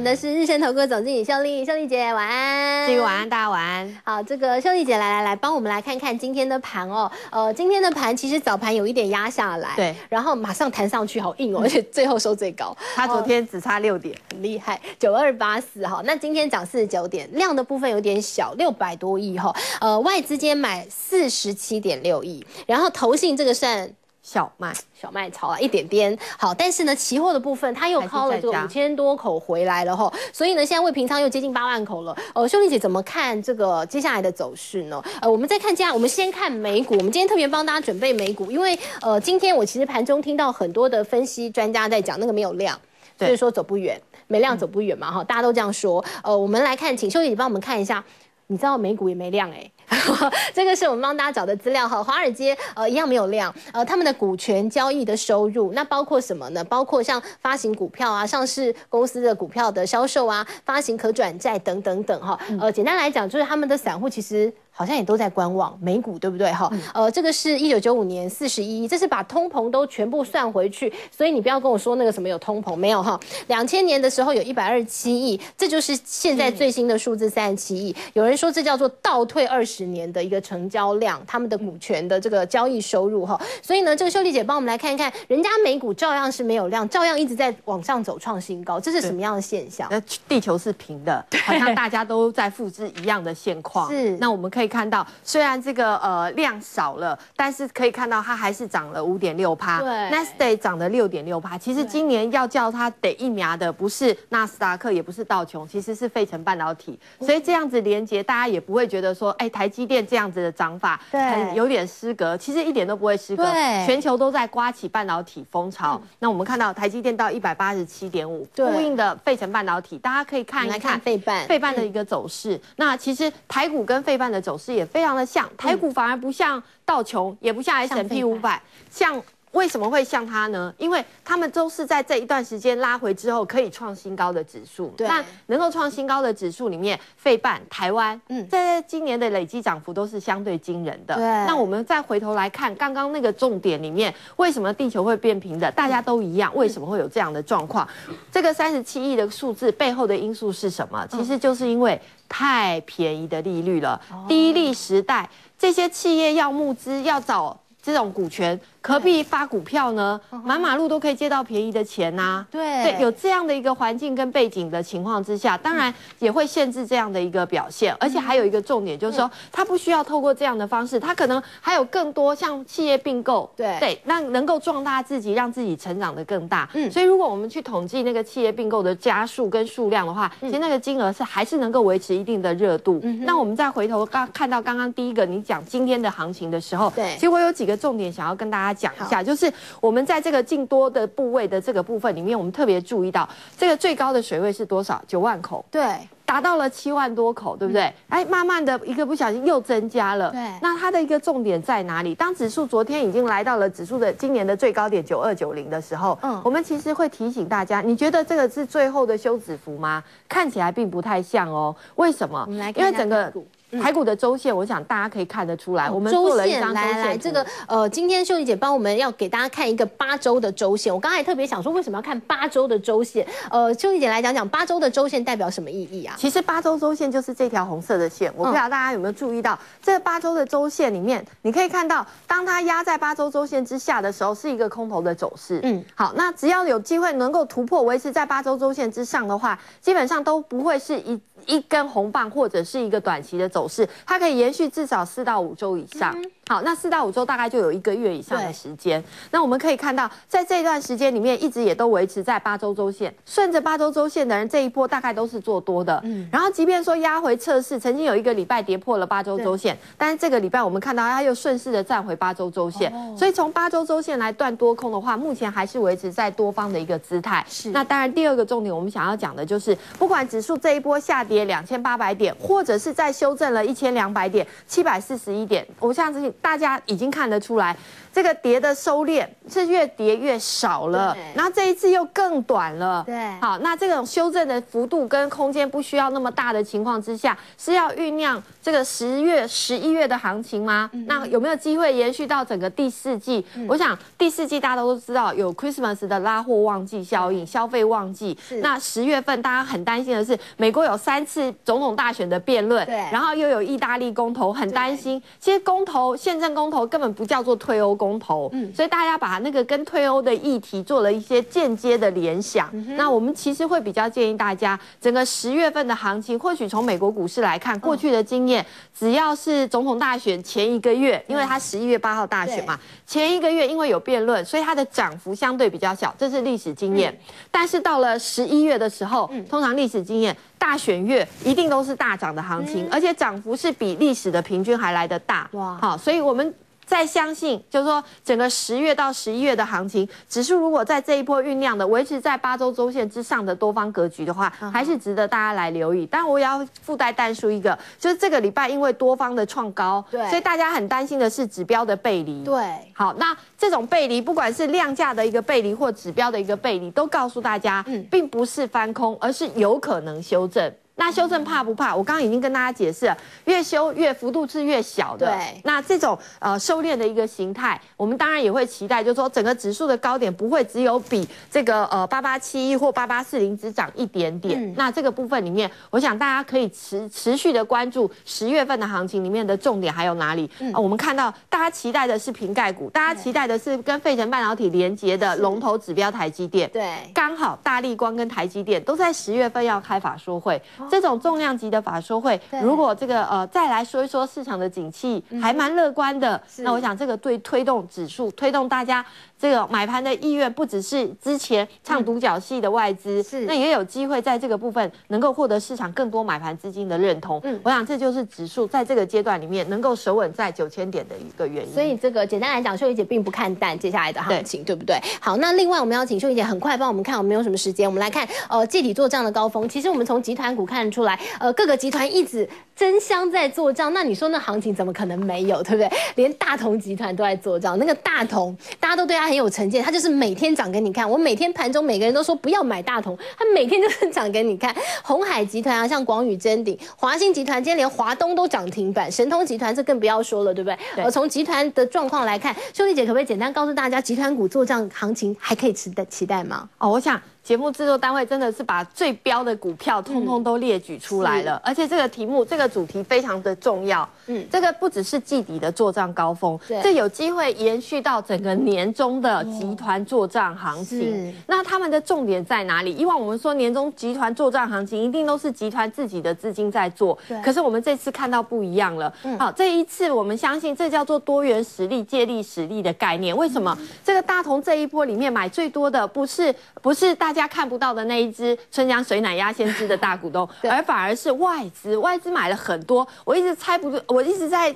们的是日升投顾总经理秀丽，秀丽姐晚安，继续晚安，大家晚安。好，这个秀丽姐来来来，帮我们来看看今天的盘哦。呃，今天的盘其实早盘有一点压下来，对，然后马上弹上去，好硬哦，而且最后收最高。它昨天只差六点，很厉害，九二八四哈。那今天涨四十九点，量的部分有点小，六百多亿哈。呃，外资间买四十七点六亿，然后投信这个算。小麦小麦炒了一点点，好，但是呢，期货的部分它又抛了这个五千多口回来了哈，所以呢，现在未平仓又接近八万口了。呃，秀丽姐怎么看这个接下来的走势呢？呃，我们再看接下来，我们先看美股，我们今天特别帮大家准备美股，因为呃，今天我其实盘中听到很多的分析专家在讲那个没有量，所以说走不远，没量走不远嘛哈，大家都这样说。呃，我们来看，请秀丽姐帮我们看一下，你知道美股也没量哎。这个是我们帮大家找的资料哈，华尔街呃一样没有量，呃他们的股权交易的收入，那包括什么呢？包括像发行股票啊、上市公司的股票的销售啊、发行可转债等等等哈，呃简单来讲就是他们的散户其实。好像也都在观望美股，对不对？哈，呃，这个是一九九五年四十一，这是把通膨都全部算回去，所以你不要跟我说那个什么有通膨没有哈。两千年的时候有一百二十七亿，这就是现在最新的数字三十七亿。有人说这叫做倒退二十年的一个成交量，他们的股权的这个交易收入哈。所以呢，这个秀丽姐帮我们来看一看，人家美股照样是没有量，照样一直在往上走创新高，这是什么样的现象？那地球是平的，好像大家都在复制一样的现况。是，那我们可以看到，虽然这个呃量少了，但是可以看到它还是涨了五点六趴。对 n e s t a 涨了六点六趴。其实今年要叫它得疫苗的，不是纳斯达克，也不是道琼，其实是费城半导体。所以这样子连接，大家也不会觉得说，哎，台积电这样子的涨法，很，有点失格。其实一点都不会失格。对，全球都在刮起半导体风潮。那我们看到台积电到一百八十七点五，呼应的费城半导体，大家可以看一看费半费半的一个走势。那其实台股跟费半的走势也非常的像。台股反而不像道琼，也不像 S M P 五百，像为什么会像它呢？因为他们都是在这一段时间拉回之后可以创新高的指数。那能够创新高的指数里面，费半、台湾，嗯，在今年的累积涨幅都是相对惊人的。对。那我们再回头来看刚刚那个重点里面，为什么地球会变平的？大家都一样，为什么会有这样的状况？这个三十七亿的数字背后的因素是什么？其实就是因为太便宜的利率了，低利时代。这些企业要募资，要找这种股权。何必发股票呢？满马路都可以借到便宜的钱呐。对对，有这样的一个环境跟背景的情况之下，当然也会限制这样的一个表现。而且还有一个重点就是说，它不需要透过这样的方式，它可能还有更多像企业并购，对对，那能够壮大自己，让自己成长的更大。嗯，所以如果我们去统计那个企业并购的加数跟数量的话，其实那个金额是还是能够维持一定的热度。嗯那我们再回头刚看到刚刚第一个你讲今天的行情的时候，对，其实我有几个重点想要跟大家。讲一下，就是我们在这个净多的部位的这个部分里面，我们特别注意到这个最高的水位是多少？九万口，对，达到了七万多口，对不对？哎，慢慢的一个不小心又增加了。对，那它的一个重点在哪里？当指数昨天已经来到了指数的今年的最高点九二九零的时候，嗯，我们其实会提醒大家，你觉得这个是最后的休止符吗？看起来并不太像哦。为什么？因为整个。台股的周线，我想大家可以看得出来。我们周线来来，这个呃，今天秀丽姐帮我们要给大家看一个八周的周线。我刚才特别想说，为什么要看八周的周线？呃，秀丽姐来讲讲八周的周线代表什么意义啊？其实八周周线就是这条红色的线。我不知道大家有没有注意到，这八周的周线里面，你可以看到，当它压在八周周线之下的时候，是一个空头的走势。嗯，好，那只要有机会能够突破，维持在八周周线之上的话，基本上都不会是一。一根红棒或者是一个短期的走势，它可以延续至少四到五周以上。好，那四到五周大概就有一个月以上的时间。那我们可以看到，在这段时间里面，一直也都维持在八周周线，顺着八周周线的人这一波大概都是做多的。嗯，然后即便说压回测试，曾经有一个礼拜跌破了八周周线，但是这个礼拜我们看到它又顺势的站回八周周线。所以从八周周线来断多空的话，目前还是维持在多方的一个姿态。是。那当然，第二个重点我们想要讲的就是，不管指数这一波下跌两千八百点，或者是在修正了一千两百点，七百四十一点，我相信大家已经看。得出来，这个跌的收敛是越跌越少了，然后这一次又更短了。对，好，那这种修正的幅度跟空间不需要那么大的情况之下，是要酝酿这个十月、十一月的行情吗？那有没有机会延续到整个第四季？我想第四季大家都知道有 Christmas 的拉货旺季效应、消费旺季。那十月份大家很担心的是，美国有三次总统大选的辩论，对，然后又有意大利公投，很担心。其实公投、宪政公投根本不叫做退欧公投，嗯，所以大家把那个跟退欧的议题做了一些间接的联想。那我们其实会比较建议大家，整个十月份的行情，或许从美国股市来看，过去的经验。只要是总统大选前一个月，因为它十一月八号大选嘛，前一个月因为有辩论，所以它的涨幅相对比较小，这是历史经验。但是到了十一月的时候，通常历史经验大选月一定都是大涨的行情，而且涨幅是比历史的平均还来得大。哇，好，所以我们。再相信，就是说，整个十月到十一月的行情，指数如果在这一波酝酿的维持在八周周线之上的多方格局的话，还是值得大家来留意。但我也要附带淡书一个，就是这个礼拜因为多方的创高，对，所以大家很担心的是指标的背离。对，好，那这种背离，不管是量价的一个背离或指标的一个背离，都告诉大家，嗯，并不是翻空，而是有可能修正。那修正怕不怕？我刚刚已经跟大家解释了，越修越幅度是越小的。对，那这种呃收敛的一个形态，我们当然也会期待，就是说整个指数的高点不会只有比这个呃八八七一或八八四零只涨一点点。那这个部分里面，我想大家可以持持续的关注十月份的行情里面的重点还有哪里？啊，我们看到大家期待的是瓶盖股，大家期待的是跟费城半导体连接的龙头指标台积电。对，刚好大力光跟台积电都在十月份要开法说会。这种重量级的法说会，如果这个呃再来说一说市场的景气还蛮乐观的，那我想这个对推动指数、推动大家这个买盘的意愿，不只是之前唱独角戏的外资，是那也有机会在这个部分能够获得市场更多买盘资金的认同。嗯，我想这就是指数在这个阶段里面能够守稳在九千点的一个原因。所以这个简单来讲，秀仪姐并不看淡接下来的行情，对不对？好，那另外我们要请秀仪姐很快帮我们看，我们没有什么时间，我们来看呃借体做账的高峰。其实我们从集团股看出来。呃，各个集团一直争相在做账，那你说那行情怎么可能没有，对不对？连大同集团都在做账，那个大同大家都对他很有成见，他就是每天涨给你看。我每天盘中每个人都说不要买大同，他每天就是涨给你看。红海集团啊，像广宇、真鼎、华兴集团，今天连华东都涨停板，神通集团这更不要说了，对不对？呃，从集团的状况来看，兄弟姐可不可以简单告诉大家，集团股做账行情还可以期待期待吗？哦，我想。节目制作单位真的是把最标的股票通通都列举出来了，而且这个题目、这个主题非常的重要。嗯，这个不只是季底的做账高峰，这有机会延续到整个年终的集团做账行情。那他们的重点在哪里？以往我们说年终集团做账行情，一定都是集团自己的资金在做。可是我们这次看到不一样了。好，这一次我们相信这叫做多元实力、借力实力的概念。为什么？这个大同这一波里面买最多的不是不是大家。大家看不到的那一只春江水奶鸭先知的大股东，而反而是外资，外资买了很多。我一直猜不，我一直在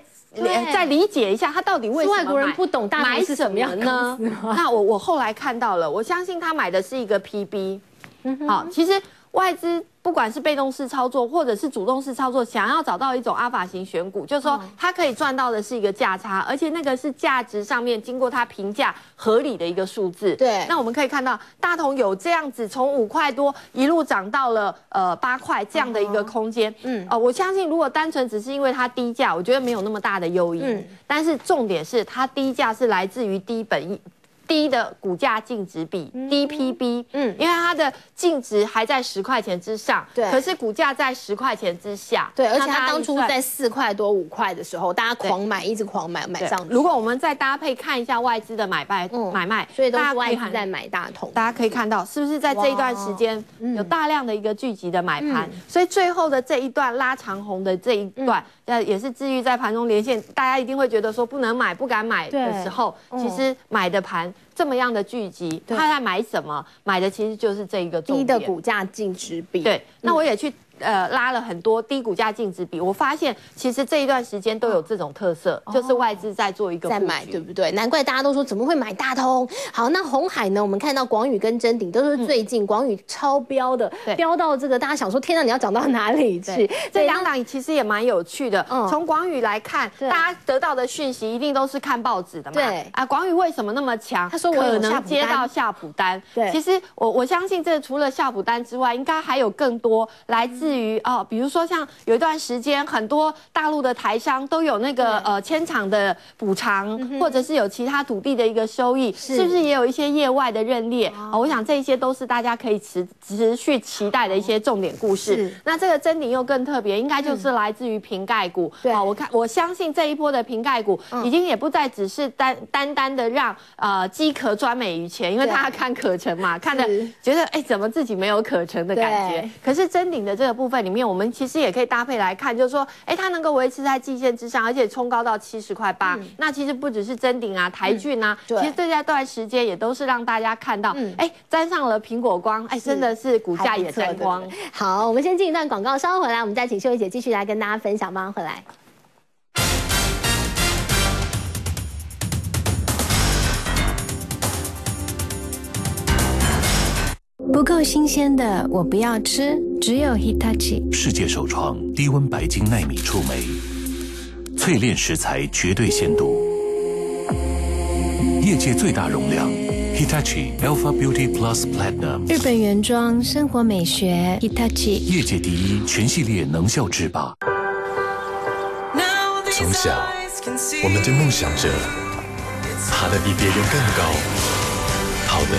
在理解一下，他到底为什么外国人不懂大买是什么样呢？那我我后来看到了，我相信他买的是一个 PB。好，其实外资。不管是被动式操作，或者是主动式操作，想要找到一种阿法型选股，就是说它可以赚到的是一个价差，而且那个是价值上面经过它评价合理的一个数字。对，那我们可以看到大同有这样子从五块多一路涨到了呃八块这样的一个空间。嗯，呃，我相信如果单纯只是因为它低价，我觉得没有那么大的诱因。嗯，但是重点是它低价是来自于低本益。低的股价净值比，D P B，嗯，因为它的净值还在十块钱之上，对，可是股价在十块钱之下，对，而且它当初在四块多五块的时候，大家狂买，一直狂买，买上。如果我们再搭配看一下外资的买卖，买卖，所以都是外资在买大同，大家可以看到是不是在这一段时间有大量的一个聚集的买盘，所以最后的这一段拉长红的这一段，呃，也是治愈在盘中连线，大家一定会觉得说不能买、不敢买的时候，其实买的盘。这么样的聚集，他在买什么？买的其实就是这一个低的股价净值比。对，那我也去。呃，拉了很多低股价净值比，我发现其实这一段时间都有这种特色，就是外资在做一个在买，对不对？难怪大家都说怎么会买大通？好，那红海呢？我们看到广宇跟真鼎都是最近广宇超标的，飙到这个大家想说，天哪，你要涨到哪里去？这两档其实也蛮有趣的。从广宇来看，大家得到的讯息一定都是看报纸的嘛。对啊，广宇为什么那么强？他说我可能接到夏普单。对，其实我我相信这除了夏普单之外，应该还有更多来自。自于哦，比如说像有一段时间，很多大陆的台商都有那个呃迁厂的补偿，或者是有其他土地的一个收益，是。不是也有一些业外的认列？哦，我想这些都是大家可以持持续期待的一些重点故事。那这个真顶又更特别，应该就是来自于瓶盖股。对，我看我相信这一波的瓶盖股已经也不再只是单单单的让呃机壳专美于前，因为大家看可成嘛，看的觉得哎怎么自己没有可成的感觉。可是真顶的这个部分里面，我们其实也可以搭配来看，就是说哎它能够维持在季线之上，而且冲高到七十块八。那其实不只是真顶啊，台骏啊，其实这段时间也都是让大家看到，哎沾上了苹果光，哎真的是股价也沾光。好，我们先进一段广告，稍后回来我们再请秀丽姐继续来跟大家分享。马上回来。不够新鲜的我不要吃，只有 Hitachi。世界首创低温白金奈米触媒，淬炼食材绝对鲜度，业界最大容量 Hitachi Alpha Beauty Plus Platinum。日本原装生活美学 Hitachi，业界第一全系列能效制霸。从小，我们就梦想着爬得比别人更高，跑得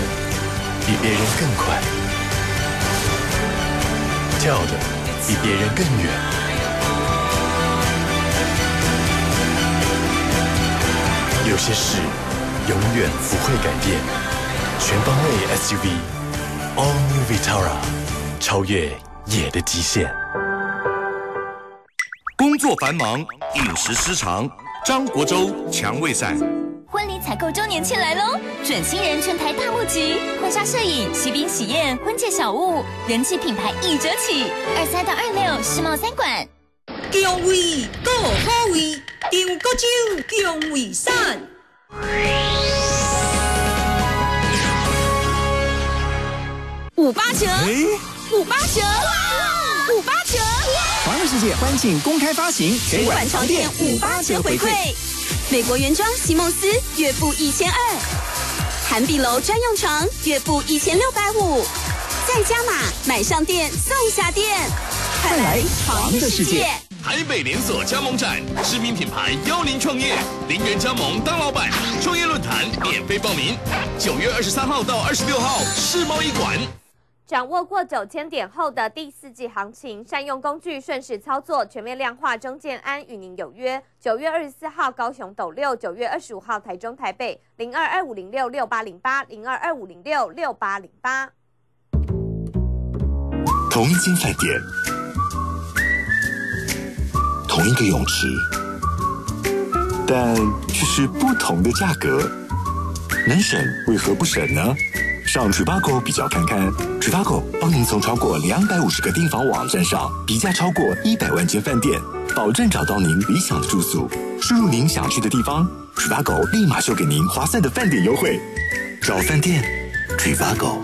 比别人更快，跳的比别人更远。有些事永远不会改变。全方位 SUV，All New Vitara，超越野的极限。工作繁忙，饮食失常，张国洲强胃散。婚礼采购周年庆来喽！准新人全台大募集，婚纱摄影、喜宾喜宴、婚戒小物，人气品牌一折起。二三到二六世贸三馆。姜味够好味，张国周姜味散。五八折，五八折，五八折。环乐世界欢庆公开发行，水管床垫五八折回馈。美国原装席梦思月付一千二，韩碧楼专用床月付一千六百五，再加码买上店送下店，快来床的世界！台北连锁加盟展，知名品牌邀您创业，零元加盟当老板，创业论坛免费报名，九月二十三号到二十六号世贸一馆。掌握过九千点后的第四季行情，善用工具，顺势操作，全面量化。中建安与您有约。九月二十四号高雄斗六，九月二十五号台中台北零二二五零六六八零八零二二五零六六八零八。同一间饭店，同一个泳池，但却是不同的价格。能省为何不省呢？上 Trivago 比较看看，Trivago 帮您从超过两百五十个订房网站上比价超过一百万间饭店，保证找到您理想的住宿。输入您想去的地方，Trivago 立马秀给您划算的饭店优惠。找饭店，Trivago。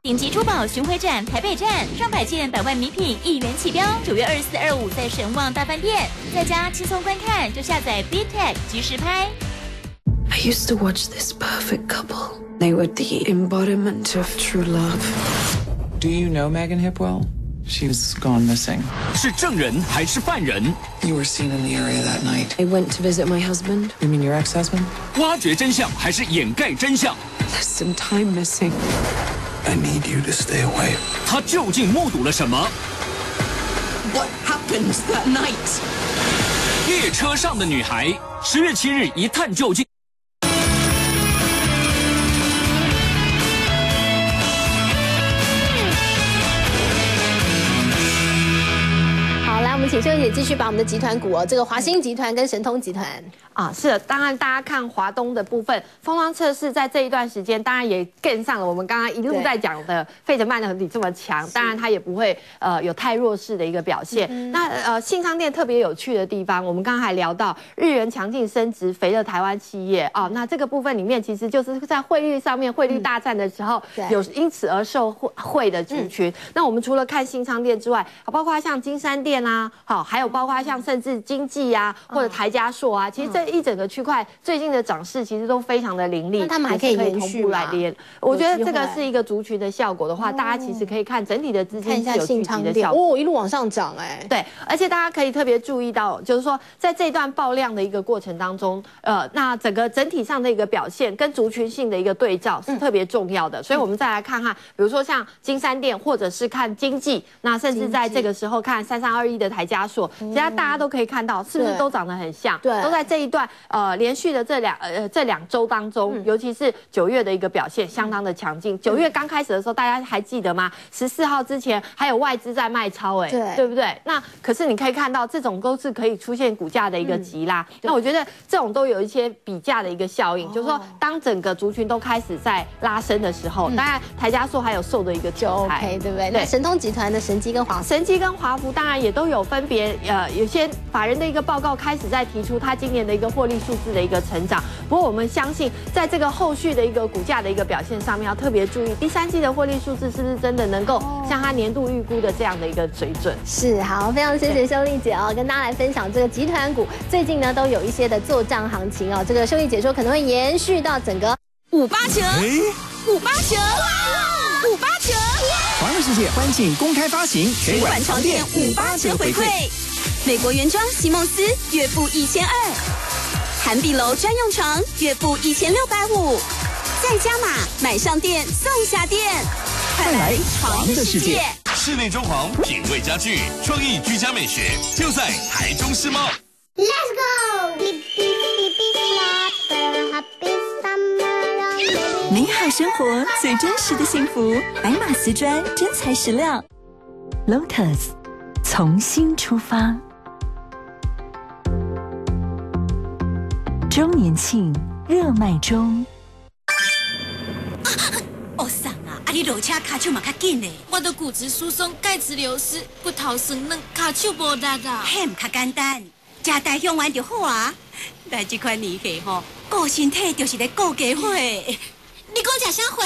顶级珠宝巡回展台北站，上百件百万名品一元起标。九月二四、二五在神旺大饭店，在家轻松观看就下载 B Tech 即时拍。I used to watch this perfect couple. They were the embodiment of true love. Do you know Megan Hipwell? She's gone missing. 是证人还是犯人？You were seen in the area that night. I went to visit my husband. You mean your ex-husband? 挖掘真相还是掩盖真相？There's some time missing. I need you to stay away. 他究竟目睹了什么？What happened that night? 列车上的女孩，十月七日一探究竟。 请秀姐继续把我们的集团股哦，这个华兴集团跟神通集团啊，是的，当然大家看华东的部分，风光测试在这一段时间，当然也跟上了我们刚刚一路在讲的费城半导体这么强，当然它也不会呃有太弱势的一个表现。那呃信商店特别有趣的地方，我们刚刚还聊到日元强劲升值，肥了台湾企业哦，那这个部分里面其实就是在汇率上面汇率大战的时候，有因此而受惠的族群。那我们除了看信商店之外，包括像金山店啊。好，还有包括像甚至经济啊，或者台加硕啊，其实这一整个区块最近的涨势其实都非常的凌厉，那他们还可以同步来连。我觉得这个是一个族群的效果的话，大家其实可以看整体的资金是有聚集的效果，哦，一路往上涨哎。对，而且大家可以特别注意到，就是说在这段爆量的一个过程当中，呃，那整个整体上的一个表现跟族群性的一个对照是特别重要的。所以我们再来看看，比如说像金山店，或者是看经济，那甚至在这个时候看三三二一的台加硕，其他大家都可以看到，是不是都长得很像？对，都在这一段呃连续的这两呃这两周当中，尤其是九月的一个表现相当的强劲。九月刚开始的时候，大家还记得吗？十四号之前还有外资在卖超，哎，对，对不对？那可是你可以看到，这种都是可以出现股价的一个急拉。那我觉得这种都有一些比价的一个效应，就是说当整个族群都开始在拉升的时候，当然台加速还有受的一个就 OK，对不对？那神通集团的神机跟华神机跟华孚当然也都有分别，呃，有些法人的一个报告开始在提出它今年的一个获利数字的一个成长。不过我们相信，在这个后续的一个股价的一个表现上面，要特别注意第三季的获利数字是不是真的能够像它年度预估的这样的一个水准。是好，非常谢谢秀丽姐哦，跟大家来分享这个集团股最近呢都有一些的做账行情哦。这个秀丽姐说可能会延续到整个五八折，五八折，五八折。华乐世界欢庆公开发行，全馆床垫五八折回馈。美国原装席梦思月付一千二，韩碧楼专用床月付一千六百五，再加码买上店送下店，快来床的世界！室内装潢品味家具，创意居家美学就在台中世贸。好生活最真实的幸福，白马瓷砖真材实料，Lotus 从新出发。周年庆热卖中。哦，桑啊，啊你落车卡手嘛较紧嘞。我的骨质疏松、钙质流失、骨头酸软、卡手无力啊。嘿，较简单，食大香丸就好啊。但这款年纪吼，顾身体就是咧顾家伙。你讲食啥货？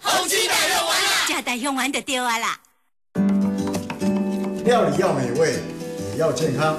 红鸡大用完啦，食大用完就对啊啦。料理要美味，也要健康。